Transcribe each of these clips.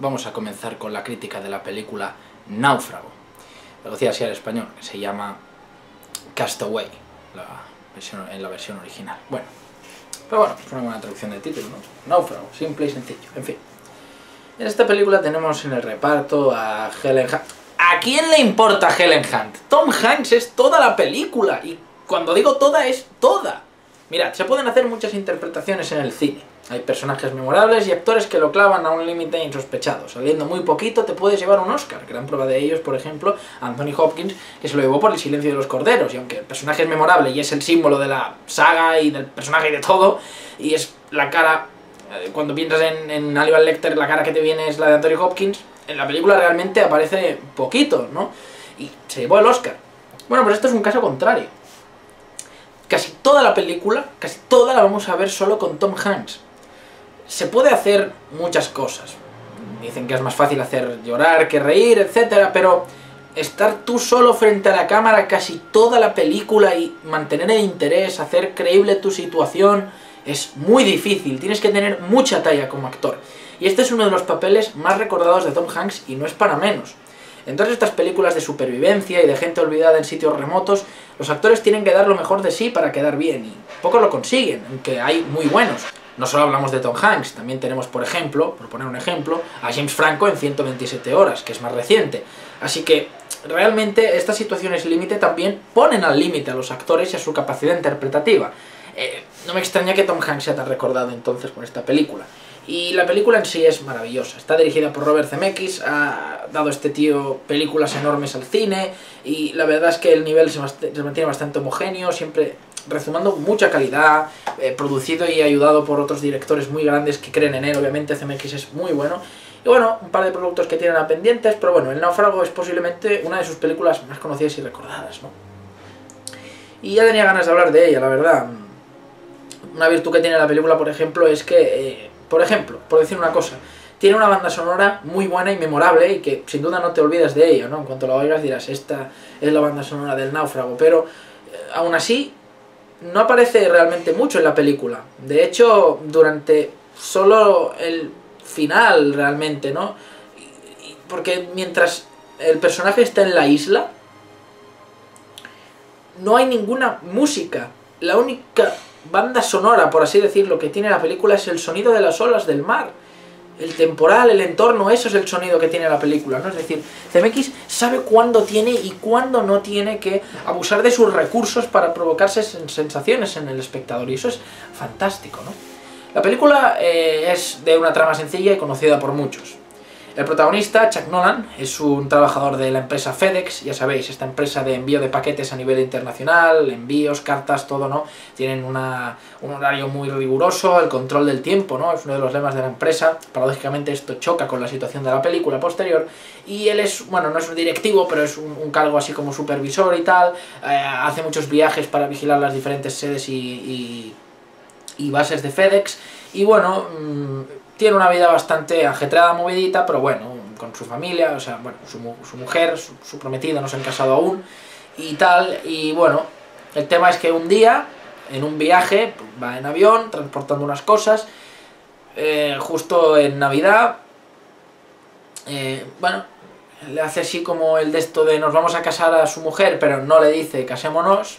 vamos a comenzar con la crítica de la película Náufrago. Traducida así al español, que se llama Castaway, la en la versión original. Bueno, pero bueno, es una buena traducción de título, ¿no? Náufrago, simple y sencillo, en fin. En esta película tenemos en el reparto a Helen Hunt. ¿A quién le importa Helen Hunt? Tom Hanks es toda la película, y cuando digo toda, es toda. Mirad, se pueden hacer muchas interpretaciones en el cine. Hay personajes memorables y actores que lo clavan a un límite insospechado. Saliendo muy poquito te puedes llevar un Oscar. Gran prueba de ellos, por ejemplo, Anthony Hopkins, que se lo llevó por El silencio de los corderos. Y aunque el personaje es memorable y es el símbolo de la saga y del personaje y de todo, y es la cara, eh, cuando piensas en, en Hannibal Lecter, la cara que te viene es la de Anthony Hopkins, en la película realmente aparece poquito, ¿no? Y se llevó el Oscar. Bueno, pero esto es un caso contrario. Casi toda la película, casi toda la vamos a ver solo con Tom Hanks se puede hacer muchas cosas. Dicen que es más fácil hacer llorar que reír, etcétera, pero estar tú solo frente a la cámara casi toda la película y mantener el interés, hacer creíble tu situación, es muy difícil. Tienes que tener mucha talla como actor. Y este es uno de los papeles más recordados de Tom Hanks y no es para menos. En todas estas películas de supervivencia y de gente olvidada en sitios remotos, los actores tienen que dar lo mejor de sí para quedar bien y pocos lo consiguen, aunque hay muy buenos. No solo hablamos de Tom Hanks, también tenemos, por ejemplo, por poner un ejemplo, a James Franco en 127 horas, que es más reciente. Así que realmente estas situaciones límite también ponen al límite a los actores y a su capacidad interpretativa. Eh, no me extraña que Tom Hanks sea tan recordado entonces por esta película. Y la película en sí es maravillosa. Está dirigida por Robert Zemeckis, ha dado este tío películas enormes al cine y la verdad es que el nivel se, mantiene bastante homogéneo, siempre resumando mucha calidad, eh, producido y ayudado por otros directores muy grandes que creen en él, obviamente CMX es muy bueno. Y bueno, un par de productos que tienen a pendientes, pero bueno, El Náufrago es posiblemente una de sus películas más conocidas y recordadas, ¿no? Y ya tenía ganas de hablar de ella, la verdad. Una virtud que tiene la película, por ejemplo, es que, eh, por ejemplo, por decir una cosa, tiene una banda sonora muy buena y memorable y que sin duda no te olvidas de ella, ¿no? En cuanto la oigas dirás, esta es la banda sonora del náufrago, pero eh, aún así no aparece realmente mucho en la película. De hecho, durante solo el final realmente, ¿no? Porque mientras el personaje está en la isla, no hay ninguna música. La única banda sonora, por así decirlo, que tiene la película es el sonido de las olas del mar el temporal, el entorno, eso es el sonido que tiene la película, ¿no? Es decir, CMX sabe cuándo tiene y cuándo no tiene que abusar de sus recursos para provocarse sensaciones en el espectador, y eso es fantástico, ¿no? La película eh, es de una trama sencilla y conocida por muchos. El protagonista, Chuck Nolan, es un trabajador de la empresa FedEx, ya sabéis, esta empresa de envío de paquetes a nivel internacional, envíos, cartas, todo, ¿no? Tienen un horario muy riguroso, el control del tiempo, ¿no? Es uno de los lemas de la empresa. Paradójicamente esto choca con la situación de la película posterior. Y él es, bueno, no es un directivo, pero es un, cargo así como supervisor y tal. Eh, hace muchos viajes para vigilar las diferentes sedes y, y bases de FedEx. Y bueno, mm, tiene una vida bastante ajetreada, movidita, pero bueno, con su familia, o sea, bueno, su, mujer, su, prometida, no se han casado aún, y tal, y bueno, el tema es que un día, en un viaje, va en avión, transportando unas cosas, eh, justo en Navidad, eh, bueno, le hace así como el de esto de nos vamos a casar a su mujer, pero no le dice casémonos,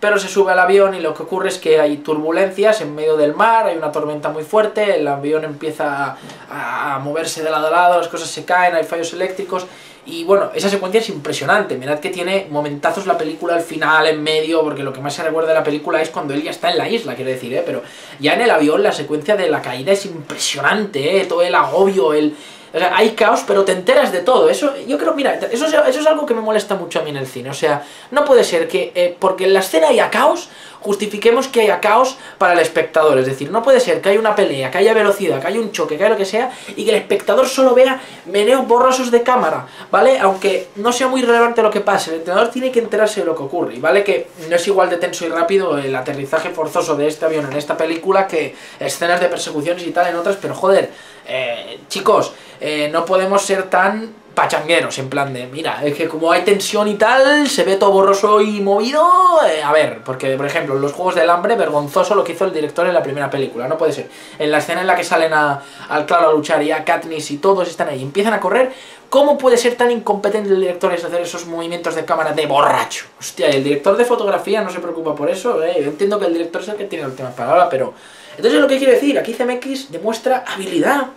pero se sube al avión y lo que ocurre es que hay turbulencias en medio del mar, hay una tormenta muy fuerte, el avión empieza a, moverse de lado a lado, las cosas se caen, hay fallos eléctricos y bueno, esa secuencia es impresionante, mirad que tiene momentazos la película al final, en medio, porque lo que más se recuerda de la película es cuando él ya está en la isla, quiero decir, ¿eh? pero ya en el avión la secuencia de la caída es impresionante, ¿eh? todo el agobio, el, o sea, hay caos, pero te enteras de todo. Eso, yo creo, mira, eso, eso es algo que me molesta mucho a mí en el cine. O sea, no puede ser que eh, porque en la escena haya caos, justifiquemos que haya caos para el espectador. Es decir, no puede ser que haya una pelea, que haya velocidad, que haya un choque, que haya lo que sea, y que el espectador solo vea meneos borrosos de cámara, ¿vale? Aunque no sea muy relevante lo que pase, el entrenador tiene que enterarse de lo que ocurre. Vale que no es igual de tenso y rápido el aterrizaje forzoso de este avión en esta película que escenas de persecuciones y tal en otras, pero joder, eh, chicos, eh, no podemos ser tan pachangueros, en plan de, mira, es que como hay tensión y tal, se ve todo borroso y movido, eh, a ver, porque por ejemplo, en los Juegos del Hambre, vergonzoso lo que hizo el director en la primera película, no puede ser. En la escena en la que salen a, al claro a luchar y a Katniss y todos están ahí, empiezan a correr, ¿cómo puede ser tan incompetente el director en hacer esos movimientos de cámara de borracho? Hostia, el director de fotografía no se preocupa por eso, eh, yo entiendo que el director es el que tiene la última palabra, pero... Entonces lo que quiero decir, aquí CMX demuestra habilidad,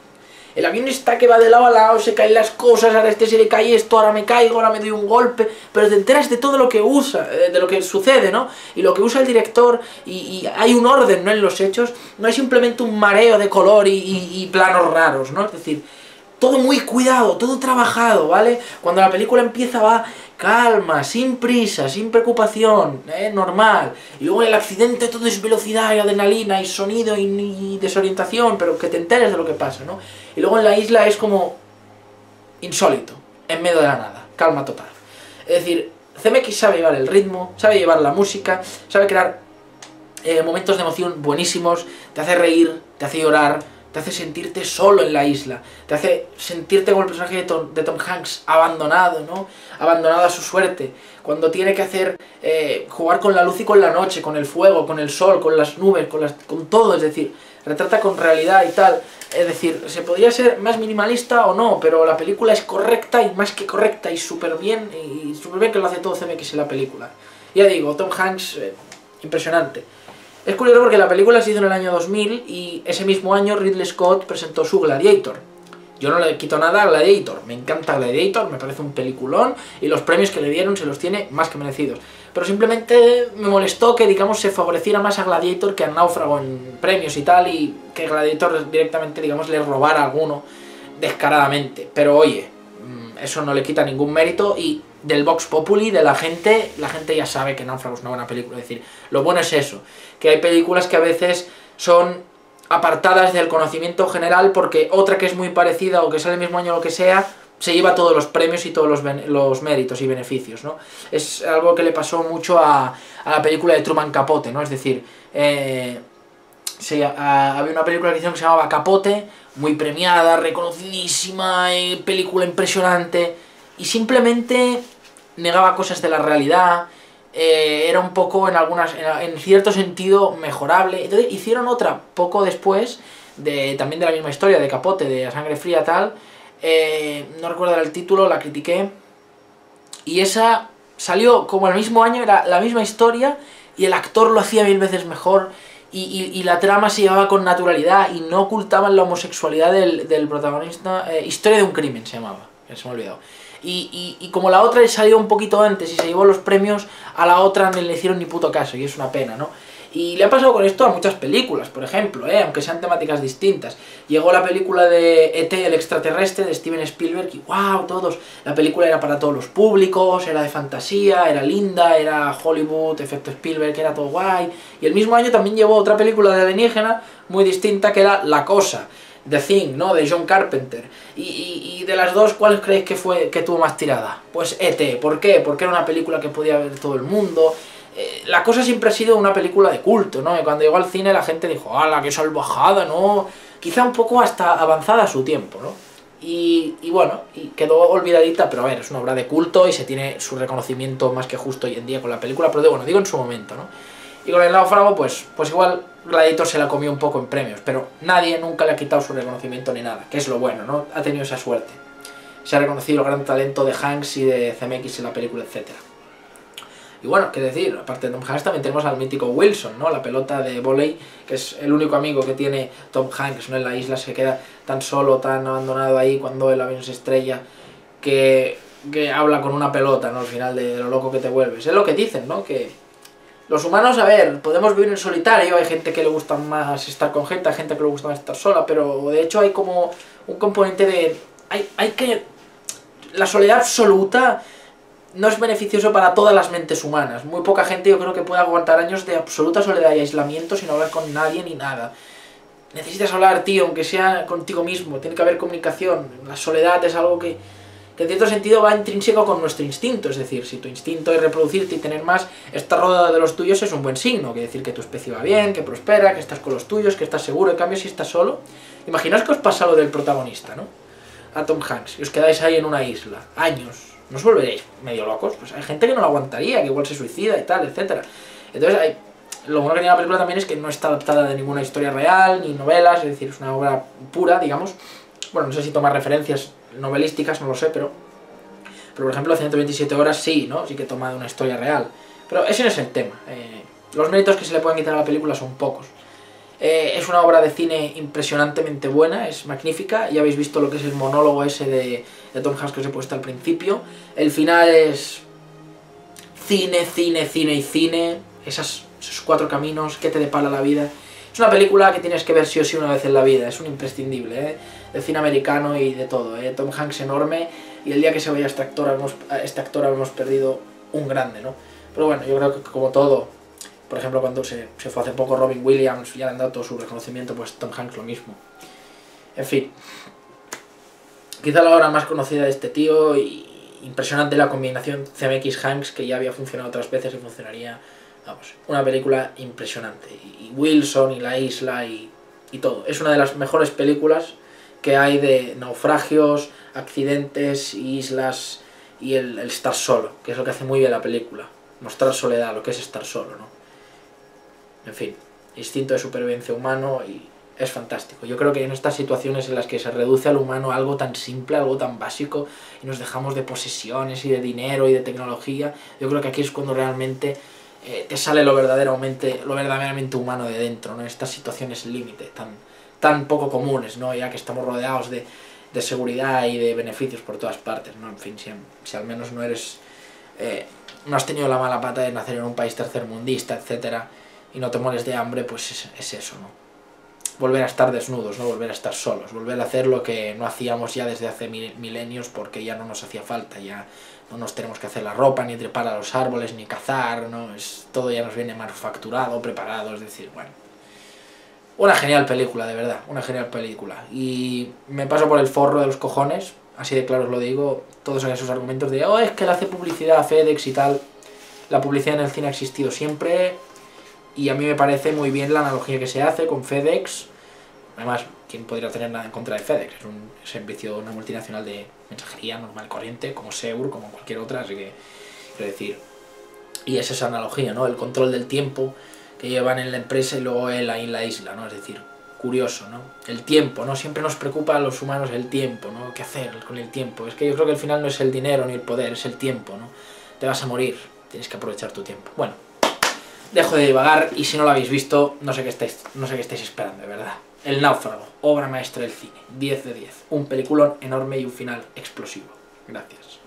el avión está que va de lado a lado, se caen las cosas, ahora este se le cae esto, ahora me caigo, ahora me doy un golpe, pero te enteras de todo lo que usa, eh, de lo que sucede, ¿no? Y lo que usa el director, y, hay un orden, ¿no? En los hechos, no hay simplemente un mareo de color y, y planos raros, ¿no? Es decir, todo muy cuidado, todo trabajado, ¿vale? Cuando la película empieza va calma, sin prisa, sin preocupación, ¿eh? normal. Y luego el accidente todo es velocidad y adrenalina y sonido y, desorientación, pero que te enteres de lo que pasa, ¿no? Y luego en la isla es como insólito, en medio de la nada, calma total. Es decir, CMX sabe llevar el ritmo, sabe llevar la música, sabe crear eh, momentos de emoción buenísimos, te hace reír, te hace llorar, te hace sentirte solo en la isla, te hace sentirte como el personaje de Tom, de Tom Hanks, abandonado, ¿no? Abandonado a su suerte, cuando tiene que hacer, eh, jugar con la luz y con la noche, con el fuego, con el sol, con las nubes, con, las, con todo, es decir, retrata con realidad y tal, es decir, se podría ser más minimalista o no, pero la película es correcta y más que correcta y súper bien, y súper bien que lo hace todo CMX en la película. Ya digo, Tom Hanks, eh, impresionante. Es curioso porque la película se hizo en el año 2000 y ese mismo año Ridley Scott presentó su Gladiator. Yo no le quito nada a Gladiator, me encanta Gladiator, me parece un peliculón y los premios que le dieron se los tiene más que merecidos. Pero simplemente me molestó que, digamos, se favoreciera más a Gladiator que a Náufrago en premios y tal y que Gladiator directamente, digamos, le robara a alguno descaradamente. Pero oye, mm, eso no le quita ningún mérito y del Vox Populi, de la gente, la gente ya sabe que Náufrago es una buena película. Es decir, lo bueno es eso, que hay películas que a veces son apartadas del conocimiento general porque otra que es muy parecida o que sale el mismo año o lo que sea, se lleva todos los premios y todos los, los méritos y beneficios, ¿no? Es algo que le pasó mucho a, a la película de Truman Capote, ¿no? Es decir, eh, había una película que se llamaba Capote, muy premiada, reconocidísima, eh, película impresionante, y simplemente negaba cosas de la realidad, eh, era un poco en algunas, en, cierto sentido mejorable. Entonces hicieron otra poco después, de, también de la misma historia, de Capote, de A Sangre Fría tal, eh, no recuerdo el título, la critiqué, y esa salió como el mismo año, era la misma historia, y el actor lo hacía mil veces mejor, y, la trama se llevaba con naturalidad, y no ocultaban la homosexualidad del, del protagonista, eh, Historia de un crimen se llamaba, se me ha olvidado. Y, como la otra salió un poquito antes y se llevó los premios, a la otra no le hicieron ni puto caso, y es una pena, ¿no? Y le ha pasado con esto a muchas películas, por ejemplo, ¿eh? aunque sean temáticas distintas. Llegó la película de ET, el extraterrestre, de Steven Spielberg, y wow, todos, la película era para todos los públicos, era de fantasía, era linda, era Hollywood, efecto Spielberg, era todo guay. Y el mismo año también llevó otra película de alienígena muy distinta, que era La Cosa The Thing, ¿no? De John Carpenter. Y, de las dos, ¿cuál creéis que fue que tuvo más tirada? Pues E.T. ¿Por qué? Porque era una película que podía ver todo el mundo. Eh, la cosa siempre ha sido una película de culto, ¿no? Y cuando llegó al cine la gente dijo, ¡hala, qué salvajada, ¿no? Quizá un poco hasta avanzada su tiempo, ¿no? Y, y, bueno, y quedó olvidadita, pero a ver, es una obra de culto y se tiene su reconocimiento más que justo hoy en día con la película, pero de, bueno, digo en su momento, ¿no? Y con el náufrago, pues, pues igual Gladiator se la comió un poco en premios, pero nadie nunca le ha quitado su reconocimiento ni nada, que es lo bueno, ¿no? Ha tenido esa suerte. Se ha reconocido el gran talento de Hanks y de CMX en la película, etc. Y bueno, qué decir, aparte de Tom Hanks también tenemos al mítico Wilson, ¿no? La pelota de volei, que es el único amigo que tiene Tom Hanks, ¿no? En la isla se queda tan solo, tan abandonado ahí cuando el avión se estrella, que, que habla con una pelota, ¿no? Al final de lo loco que te vuelves. Es lo que dicen, ¿no? Que los humanos, a ver, podemos vivir en solitario, hay gente que le gusta más estar con gente, hay gente que le gusta más estar sola, pero de hecho hay como un componente de... Hay, hay que... La soledad absoluta no es beneficioso para todas las mentes humanas. Muy poca gente yo creo que puede aguantar años de absoluta soledad y aislamiento sin hablar con nadie ni nada. Necesitas hablar, tío, aunque sea contigo mismo, tiene que haber comunicación. La soledad es algo que que en cierto sentido va intrínseco con nuestro instinto, es decir, si tu instinto es reproducirte y tener más, esta rodeado de los tuyos es un buen signo, quiere decir que tu especie va bien, que prospera, que estás con los tuyos, que estás seguro, en cambio si estás solo, imaginaos que os pasa lo del protagonista, ¿no? a Tom Hanks y os quedáis ahí en una isla, años, ¿no os volveréis medio locos? Pues hay gente que no lo aguantaría, que igual se suicida y tal, etcétera. Entonces, lo bueno que tiene la película también es que no está adaptada de ninguna historia real, ni novelas, es decir, es una obra pura, digamos. Bueno, no sé si toma referencias novelísticas, no lo sé, pero... Pero, por ejemplo, 127 horas sí, ¿no? Sí que toma de una historia real. Pero ese no es el tema. Eh, los méritos que se le pueden quitar a la película son pocos. Eh, es una obra de cine impresionantemente buena, es magnífica. Ya habéis visto lo que es el monólogo ese de, de Tom Hanks que os he puesto al principio. El final es cine, cine, cine y cine. Esas, esos cuatro caminos que te depara la vida. Es una película que tienes que ver sí o sí una vez en la vida. Es un imprescindible, ¿eh? De cine americano y de todo, ¿eh? Tom Hanks enorme. Y el día que se vaya este actor, hemos, este actor hemos perdido un grande, ¿no? Pero bueno, yo creo que como todo, por ejemplo, cuando se, se, fue hace poco Robin Williams, ya le han dado todo su reconocimiento, pues Tom Hanks lo mismo. En fin. Quizá la obra más conocida de este tío y impresionante la combinación CMX-Hanks, que ya había funcionado otras veces y funcionaría, vamos, una película impresionante. Y Wilson y La Isla y, y todo. Es una de las mejores películas que hay de naufragios, accidentes, islas y el, estar solo, que es lo que hace muy bien la película. Mostrar soledad, lo que es estar solo, ¿no? En fin, instinto de supervivencia humano y es fantástico. Yo creo que en estas situaciones en las que se reduce al humano algo tan simple, algo tan básico, y nos dejamos de posesiones y de dinero y de tecnología, yo creo que aquí es cuando realmente eh, te sale lo verdaderamente, lo verdaderamente humano de dentro, ¿no? Estas situaciones límite, tan, tan poco comunes, ¿no? Ya que estamos rodeados de, de seguridad y de beneficios por todas partes, ¿no? En fin, si, si al menos no eres... Eh, no has tenido la mala pata de nacer en un país tercermundista, etcétera, y no te mueres de hambre, pues es, es, eso, ¿no? Volver a estar desnudos, ¿no? Volver a estar solos, volver a hacer lo que no hacíamos ya desde hace milenios porque ya no nos hacía falta, ya no nos tenemos que hacer la ropa, ni trepar a los árboles, ni cazar, ¿no? Es, todo ya nos viene manufacturado, preparado, es decir, bueno... Una genial película, de verdad, una genial película. Y me paso por el forro de los cojones, así de claro os lo digo, todos esos argumentos de, oh, es que le hace publicidad a FedEx y tal. La publicidad en el cine ha existido siempre, y a mí me parece muy bien la analogía que se hace con FedEx. Además, ¿quién podría tener nada en contra de FedEx? Es un servicio, una multinacional de mensajería normal corriente, como Seur, como cualquier otra, así que, quiero decir... Y es esa analogía, ¿no? El control del tiempo que llevan en la empresa y luego él ahí en la isla, ¿no? Es decir, curioso, ¿no? El tiempo, ¿no? Siempre nos preocupa a los humanos el tiempo, ¿no? ¿Qué hacer con el tiempo? Es que yo creo que al final no es el dinero ni el poder, es el tiempo, ¿no? Te vas a morir, tienes que aprovechar tu tiempo. Bueno, dejo de divagar y si no lo habéis visto, no sé qué estáis, no sé qué estáis esperando, de verdad. El náufrago, obra maestra del cine, 10 de 10. Un peliculón enorme y un final explosivo. Gracias.